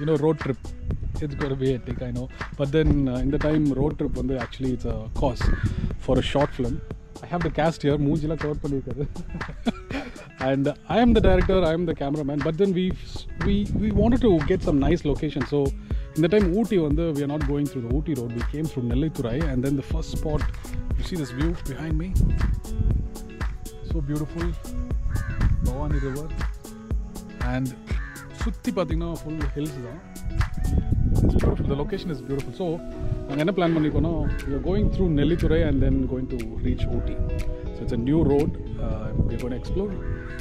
you know road trip it's going to be hectic i know but then uh, in the time road trip வந்து actually it's a cost for a short film i have the cast here மூஞ்சிலாம் cover பண்ணியிருக்காரு and i am the director i am the cameraman but then we we we wanted to get some nice location so in the time ooty வந்து we are not going through the ooty road we came through nellithurai and then the first spot you see this view behind me so beautiful Bhavani river and சுற்றி பார்த்தீங்கன்னா full hills தான் it's beautiful the location is beautiful so நாங்கள் என்ன plan பண்ணிருக்கோம்னா you going through Nellithurai and then going to reach Ooty so it's a new road we gonna explore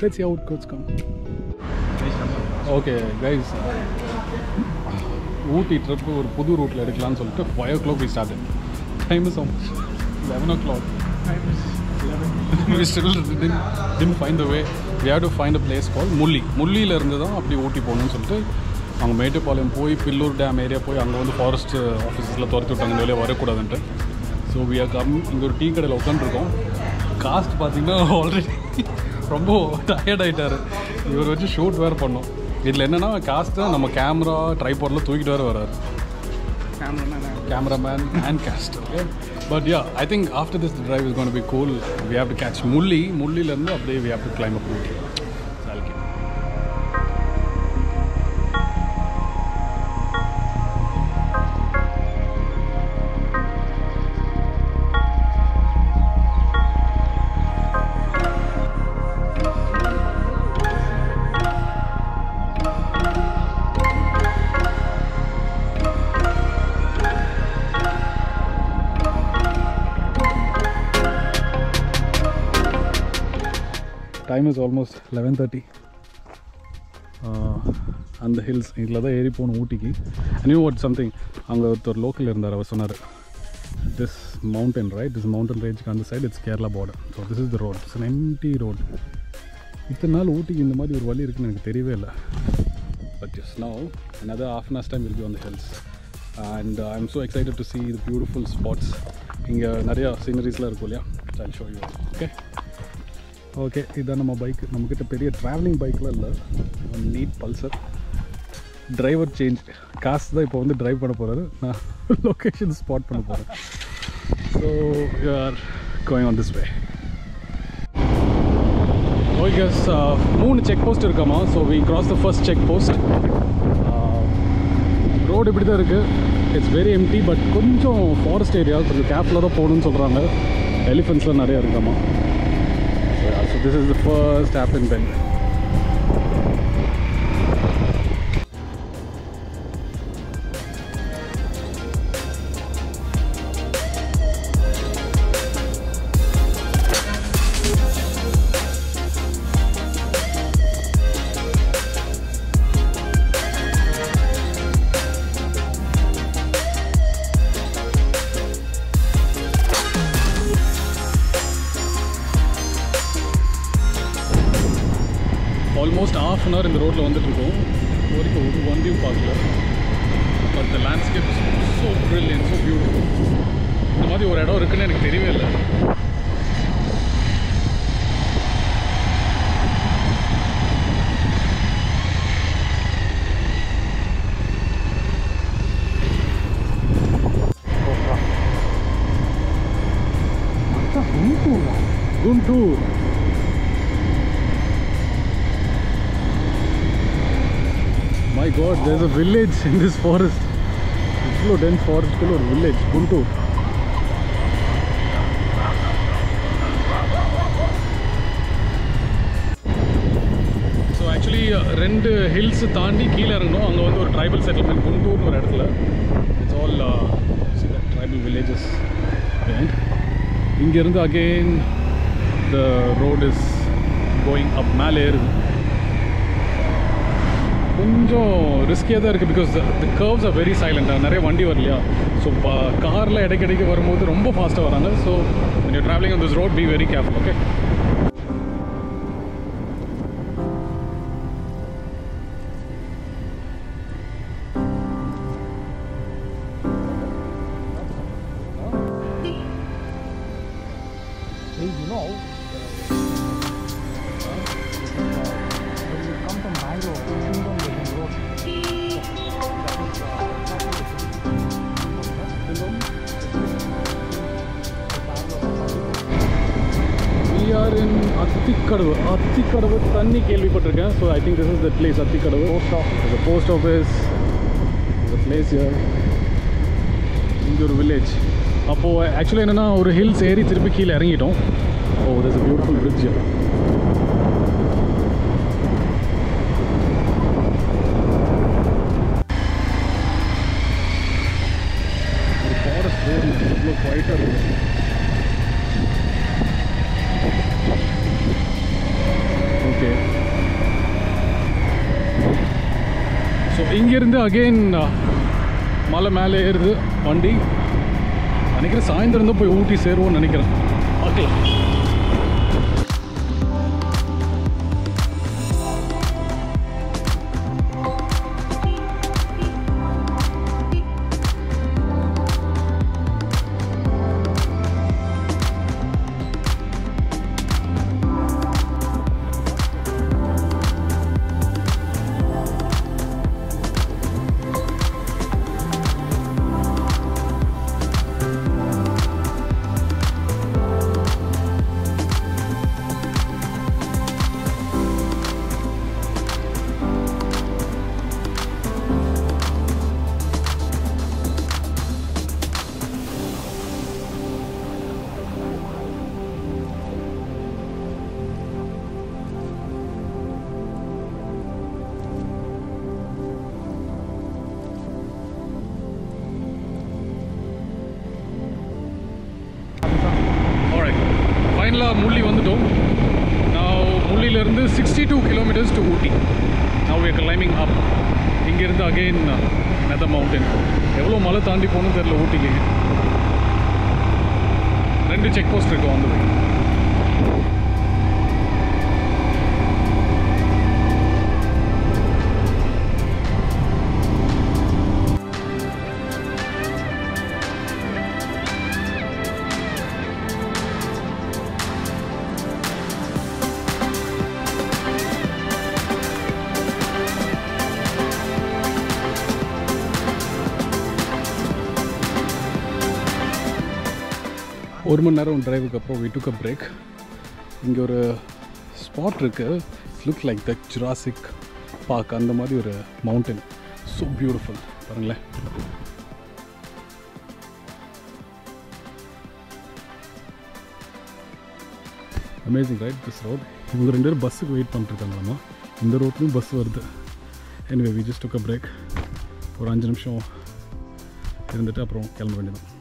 let's out goats come okay guys Ooty trip ஒரு புது ரூட்டில் எடுக்கலாம்னு சொல்லிட்டு five o'clock we start time is eleven o'clock we still didn't, didn't find the way we have to find a place called Mulli முள்ளியிலேருந்து தான் அப்படி ஊட்டி போகணும்னு சொல்லிட்டு அங்கே மேட்டுப்பாளையம் போய் பில்லூர் டேம் ஏரியா போய் அங்கே வந்து ஃபாரஸ்ட் ஆஃபீஸஸில் uh, துரத்தி விட்டாங்க. வெளியே வரக்கூடாதுன்ட்டு. ஸோ வி ஆர் கம் இங்கே ஒரு டீ கடையில் உட்காந்துருக்கோம் காஸ்ட் பார்த்தீங்கன்னா ஆல்ரெடி ரொம்ப டயர்ட் ஆகிட்டார் இவர் வச்சு ஷூட் வேறு பண்ணோம். இதில் என்னென்னா காஸ்ட்டு நம்ம கேமரா ட்ரைபாடில் தூக்கிட்டு வேறு வர்றாரு. cameraman cameraman and cast okay? But yeah i think after this the drive is going to be cool. We have to catch mulli. Mulli la we have to climb up almost eleven thirty அந்த hills இதில் தான் ஏறி போகணும் ஊட்டிக்கு. New what something அங்கே ஒருத்தர் local இருந்தார் அவர் சொன்னார் this mountain right this mountain ரேஞ்சுக்கு அந்த side it's Kerala border so this is the road it's an empty road இத்தனை நாள் ஊட்டிக்கு இந்த மாதிரி ஒரு வழி இருக்குன்னு எனக்கு தெரியவே இல்லை. But yes no another half an hour's time will be on the hills. And uh, I'm so excited to see the beautiful spots. இங்கே நிறையா சீனரிஸ்லாம் இருக்கும் இல்லையா? I show you okay okay இதுதான் நம்ம பைக் நம்மக்கிட்ட பெரிய ட்ராவலிங் பைக்கெலாம் இல்லை. நீட் பல்சர் டிரைவர் சேஞ்ச் காசு தான் இப்போ வந்து ட்ரைவ் பண்ண போகிறாரு நான் லொக்கேஷன் ஸ்பாட் பண்ண போகிறேன் so you are going on this way okay மூணு செக் போஸ்ட் இருக்காமா? So we cross the first check post road இப்படி தான் இருக்குது இட்ஸ் வெரி எம்டி பட் கொஞ்சம் ஃபாரஸ்ட் ஏரியா கொஞ்சம் கேப்பில் தான் போகணும்னு சொல்கிறாங்க எலிஃபென்ட்ஸ்லாம் நிறையா இருக்காமா? So this is the first hairpin bend. Almost half an hour இந்த ரோட்டில் வந்துட்டு இருக்கோம் வரைக்கும் ஒரு வண்டியும் பார்க்கல. But the landscape so brilliant so beautiful இந்த மாதிரி ஒரு இடம் இருக்குன்னு எனக்கு தெரியவே இல்லை. Guntur god, there's a village in this forest. இவ்வளோ டென்ஸ் ஃபாரஸ்ட்குள்ள ஒரு வில்லேஜ் குண்டூர் ஸோ ஆக்சுவலி ரெண்டு ஹில்ஸ் தாண்டி கீழே இறங்கணும் அங்கே வந்து ஒரு ட்ரைபல் செட்டில்மெண்ட் குண்டூர்னு ஒரு இடத்துல இட்ஸ் ஆல் ட்ரைபல் வில்லேஜஸ் இங்கேருந்து again the road is going up மேலே ஏறுது கொஞ்சம் ரிஸ்கியாக தான் இருக்குது because the curves are very சைலண்டாக நிறைய வண்டி வரலையா ஸோ காரில் இடைக்கிடைக்கு வரும்போது ரொம்ப ஃபாஸ்ட்டாக வராங்க. So you travelling on this road be very careful okay Hey, you know, when you come from Bangalore, Athikadavu Athikadavu தண்ணி கேள்விப்பட்டிருக்கேன் so I think this is the place Athikadavu post office post office place இங்கே ஒரு village அப்போது ஆக்சுவலாக என்னென்னா ஒரு hills ஏறி திருப்பி கீழே இறங்கிட்டோம் ஓ திஸ் பியூட்டிஃபுல் பிரிட்ஜ் ஒரு ஃபாரஸ்ட் ரோடு இவ்வளோ குவைட்டாக இருக்குது இங்கேருந்து அகெயின் மலை மேலே ஏறுது வண்டி. நினைக்கிறேன் சாயந்தரம் தான் போய் ஊட்டி சேருவோம்னு நினைக்கிறேன். பார்க்கலாம். கன்னியாகுமரியிலேருந்து sixty two kilometers to Ooty நான் we கிளைமிங் அப் இங்கேருந்து அகெயின் மெத மவுண்டன் எவ்வளோ மலை தாண்டி போகணும்னு தெரில ஊட்டிக்கு ரெண்டு செக் போஸ்ட் இருக்கும் வந்து ஒரு மணி நேரம் டிரைவுக்கு அப்புறம் வி டுக் அ பிரேக் இங்கே ஒரு ஸ்பாட் இருக்குது look like the Jurassic park அந்த மாதிரி ஒரு மவுண்டன் ஸோ பியூட்டிஃபுல் பாருங்களேன். அமேசிங் ரைட் திஸ் ரோட் இவங்க ரெண்டு பேரும் பஸ்ஸுக்கு வெயிட் பண்ணிட்டுருக்காங்களாமா? இந்த ரோட்லேயும் பஸ் வருது. Anyway we just took a break ஒரு அஞ்சு நிமிஷம் இருந்துட்டு அப்புறம் கிளம்ப வேண்டியதான்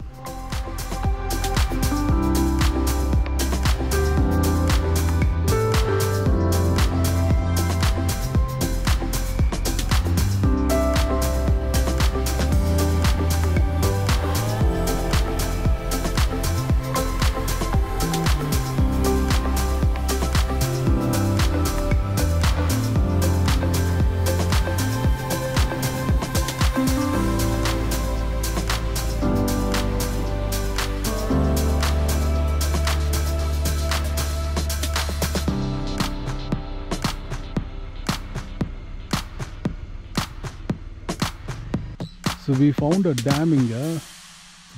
வி ஃபவுண்ட் அ டேம் இங்கே.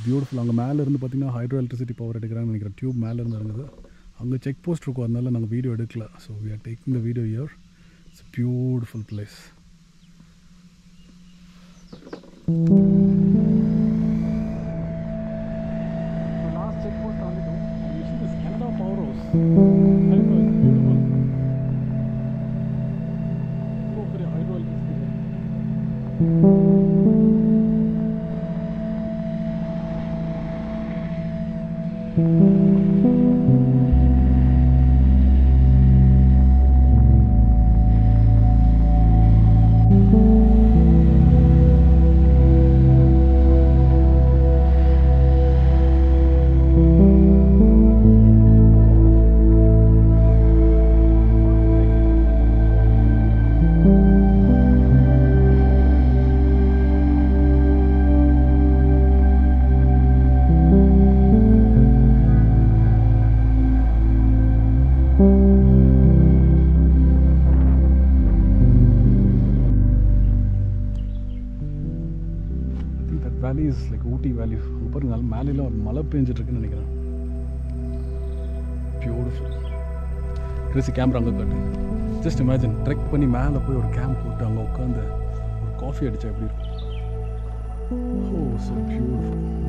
பியூட்டிஃபுல் அங்கே மேலே இருந்து பார்த்தீங்கன்னா ஹைட்ரோ எலக்ட்ரிசிட்டி பவர் எடுக்கிறாங்கன்னு நினைக்கிறேன். டியூப் மேலே இருந்து இறங்குது அங்கே செக் போஸ்ட் இருக்கும். அதனால நாங்கள் வீடியோ எடுக்கல. So we are taking the video here it's beautiful place last check post வந்துட்டோம். கனடா பவர் ஹவுஸ் பாருங்க ஒரு மழை பெஞ்சிட்டு இருக்குன்னு நினைக்கிறேன். பியூட்டிஃபுல் கிறிசி கேமரா அங்கே காட்டு ஜஸ்ட் இமேஜின் ட்ரெக் பண்ணி மேலே போய் ஒரு கேம்ப் போட்டு அங்கே உட்காந்து ஒரு காஃபி அடித்தா எப்படி இருக்கும்? ஓ so beautiful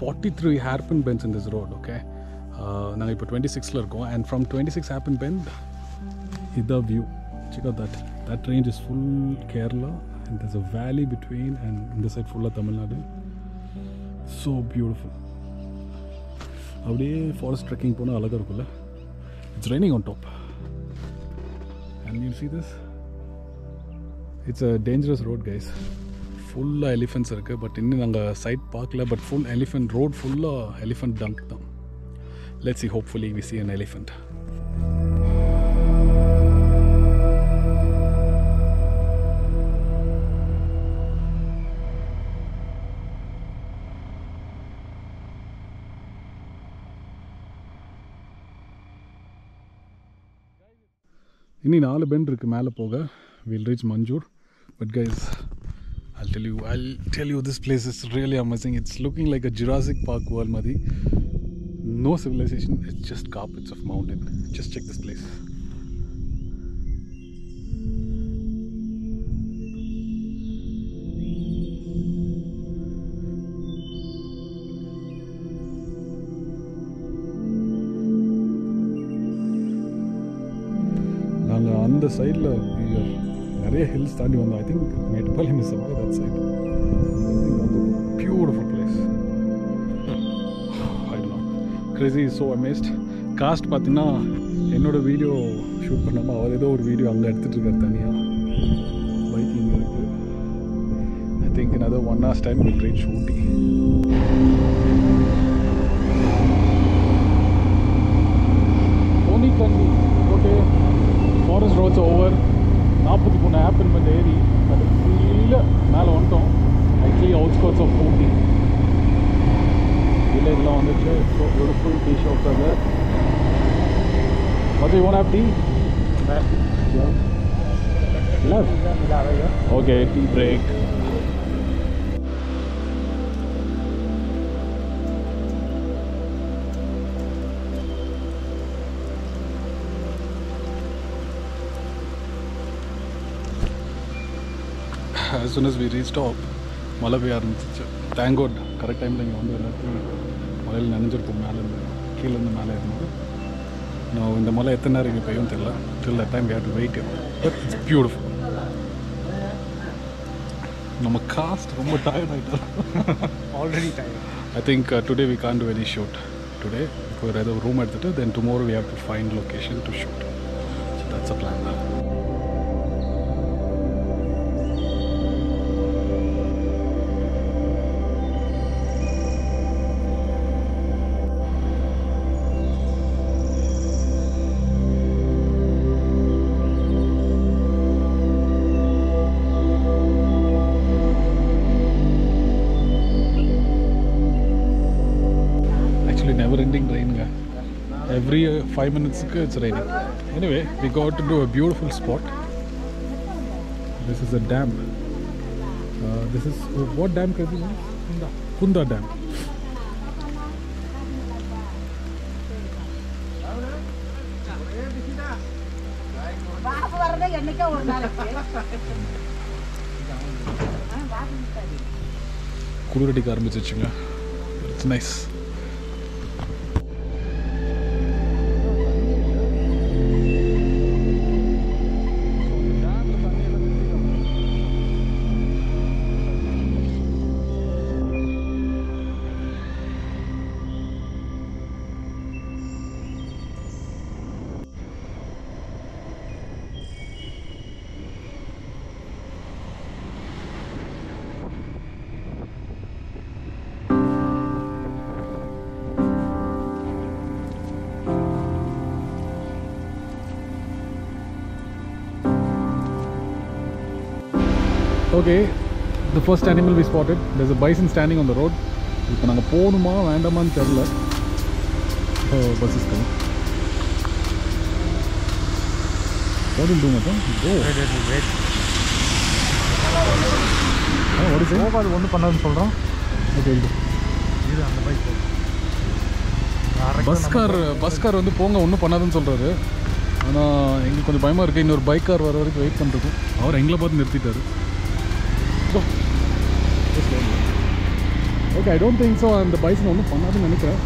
forty three hairpin bends in this road okay நாங்கள் இப்போ டுவெண்ட்டி சிக்ஸில் இருக்கோம் and from twenty six hairpin bend இத view check out that that range is full kerala and there's a valley between and in the side full of tamil nadu so beautiful அப்படியே forest trekking போனால் அழகாக இருக்கும்ல it's raining on top and you see this it's a dangerous road guys ஃபுல்லாக elephants இருக்குது but இன்னும் நாங்கள் side பார்க்கல. But full elephant road ஃபுல்லாக எலிஃபெண்ட் டங்க் தான். Let's see hopefully we see an elephant இனி நாலு பெண்ட் இருக்குது மேலே போக. Will reach Manjoor but guys tell you, I'll tell you this place is really amazing. It's looking like a Jurassic Park world, Madhi. No civilization, it's just carpets of mountain. Just check this place. நாங்கள் அந்த சைடில் நிறைய hills தாண்டி வந்தோம் I think Mettupalayam is away that side beautiful place I know crazy so amazed cast பார்த்தீங்கன்னா என்னோட video shoot பண்ணாமல் அவர் ஏதோ ஒரு வீடியோ அங்கே எடுத்துகிட்டு இருக்கார் தனியாக பைக்கிங் இருக்குது I think in other one hours time will reach Ooty ஓனி தண்ணி ஓகே ஃபாரஸ்ட் ரோட்ஸ் ஓவர் நாற்பத்தி மூணு ஆப்பிள் பண்ண ஏரி அது ஃபுல்லாக மேலே வந்துட்டோம் ஆக்சுவலி அவுட்ஸ்கோட்ஸ் ஆஃப் ஊட்டி வில்லேஜ்லாம் வந்துச்சு ஸோ பியூட்டிஃபுல் டீ ஷாப்ஸ் அது What do you want to have tea? Left. As soon as we reached top மழை பெய்ய ஆரம்பிச்சிச்சு தேங்க் காட் கரெக்ட் டைமில் இங்கே வந்து எல்லாத்தையும் மழையில் நனைஞ்சிருப்போம் மேலேருந்து கீழேருந்து மேலே இருந்து. நான் இந்த மழை எத்தனை நேரம் இங்கே பெய்யும் தெரியல. Till the time where to wait but it's beautiful நம்ம காஸ்ட் ரொம்ப டயர்ட் ஆகிட்டோம் already I think today we can do very shoot today இப்போ ஒரு ஏதோ ரூம் எடுத்துகிட்டு then tomorrow we have to find location to shoot so that's a plan actually every uh, 5 minutes it's raining anyway we got to do a beautiful spot this is a dam uh, this is uh, what dam Kriti? kunda kunda dam Vasu வர்றதே என்னைக்கோ ஒரு நாளைக்கு ஆ, வாசு நிக்காது. குளிரடிக்க ஆரம்பிச்சிச்சுங்க it's nice Okay the first animal we spotted there's a bison standing on the road. இப்போ நாங்கள் போகணுமா வேண்டாமான்னு தெரில bus is coming What will do, Matan? Go. Wait, wait, wait, wait. Oh, what is it? போகாது ஒன்றும் பண்ணாதுன்னு சொல்கிறோம் Okay, go. இது அந்த பைக் பஸ்கார் பஸ்கார் வந்து போங்க ஒன்றும் பண்ணாதுன்னு சொல்கிறாரு ஆனால் எங்களுக்கு கொஞ்சம் பயமாக இருக்குது இன்னொரு பைக்கார் வர வரைக்கும் வெயிட் பண்ணிருக்கோம். அவர் எங்களை பார்த்து நிறுத்திட்டாரு. okay I don't think so அந்த பைசன் ஒன்றும் பண்ணாதுன்னு நினைக்கிறேன்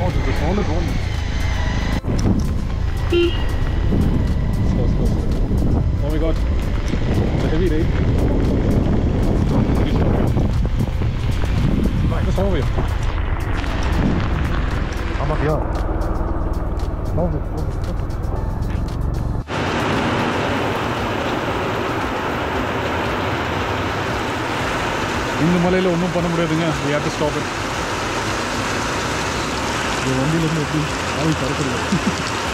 Oh, there's a மலையில் ஒன்றும் பண்ண முடியாதுங்க. ஏற்ற have இது வண்டியிலேருந்து எப்படி ஆவி பறக்குறது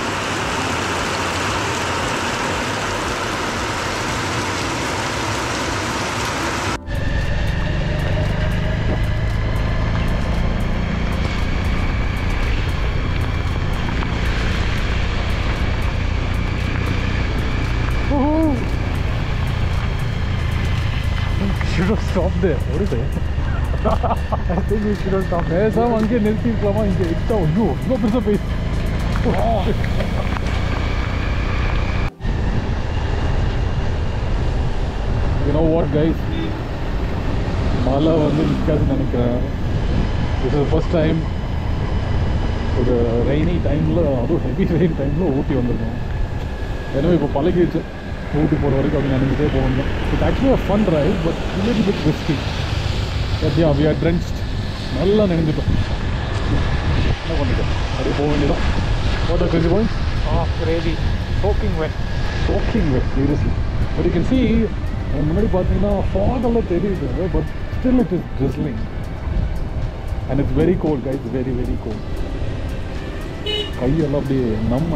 I think we பேசாம அங்கேயே நிறுத்திருக்கலாமா இங்கே எக்ஸ்ட்ரா ஐயோ இவ்வளோ பெருசாக போய் You know what மழை வந்து நிற்காதுன்னு நினைக்கிறேன் this ஃபஸ்ட் டைம் ஒரு ரெய்னி டைமில் அதுவும் ஹெவி ரெயின் டைமில் ஊட்டி வந்திருக்கோம் எனவே இப்போ பழகிடுச்சு ஊட்டி போகிற வரைக்கும் அப்படி நினைக்கிட்டே போகணும் it actually fun right but little bit risky yeah we are drenched நல்லா நினைஞ்சிட்டோம். என்ன பண்ணிட்டோம்? அப்படியே போக வேண்டியதான் வாட்டர் கொஞ்சம் பாயிண்ட் ஆ gravy soaking wet soaking wet seriously but you can see முன்னாடி பார்த்தீங்கன்னா எல்லாம் தெரியுது. But still it is drizzling and it's very cold guys very very cold கையெல்லாம் அப்படியே நம்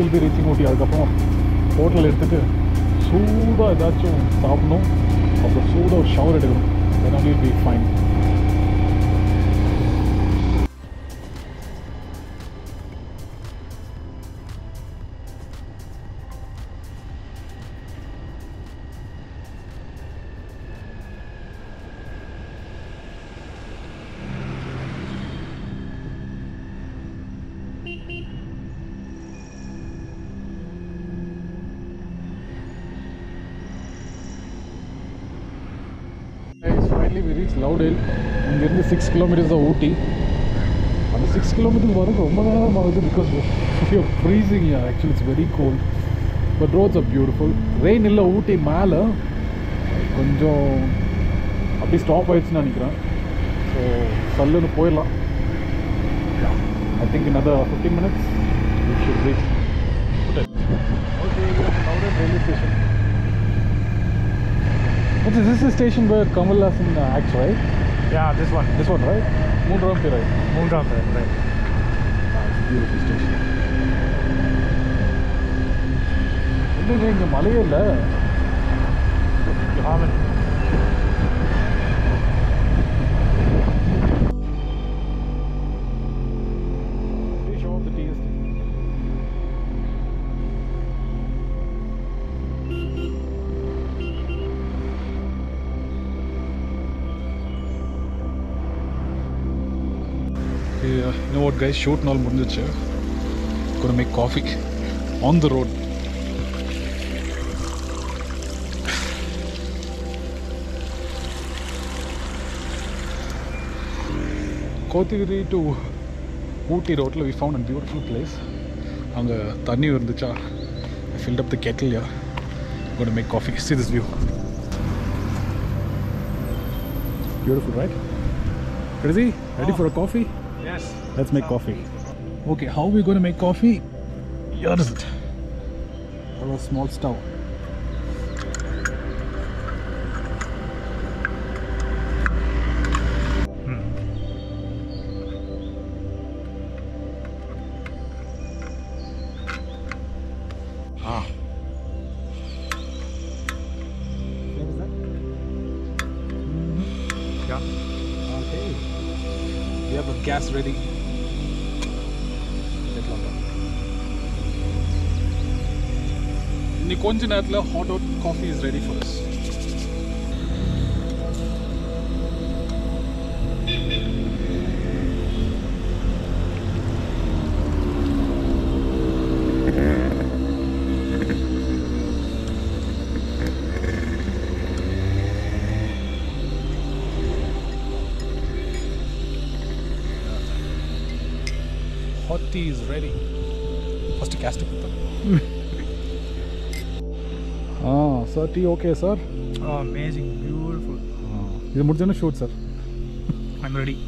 o direito imobiliário da Guys, finally we reached Loudale. இங்கேருந்து six kilometres தான் ஊட்டி அந்த சிக்ஸ் கிலோமீட்டர்ஸ் வரது ரொம்ப நேரம் ஆகுது because freezing actually it's very cold but roads are beautiful rain இல்லை ஊட்டி மேலே கொஞ்சம் அப்படி ஸ்டாப் ஆயிடுச்சுன்னு நினைக்கிறேன் ஸோ சல்லுன்னு போயிடலாம் I think in other fifteen minutes we should reach okay Loudale railway station. What is this the station where Kamal Hassan uh, acts, right? Yeah this one This one, right? மூன்றாம் பேர் right? மூன்றாம் பேர் right Beautiful station. இல்லைங்க இங்கே மலையே இல்லை Amen Please you know what guys, shoot நாள் முடிஞ்சிச்சு gonna make coffee on the road Kotagiri to Ooty ரோட்டில் we found and beautiful place அங்கே தண்ணி இருந்துச்சா filled up the kettle here. I'm going to make coffee. See this view. Beautiful, right? Crazy? Ready for a coffee? Yes. Let's make coffee. Okay, how are we going to make coffee? Here is it. Have a small stove. have a gas ready. இன்னைக்கு கொஞ்ச நேரத்தில் hot out coffee is ready for us Shakti is ready. First cast it. ah, sir, tea okay, sir? Amazing, beautiful. Ah, You're more than a shoot, sir. I'm ready.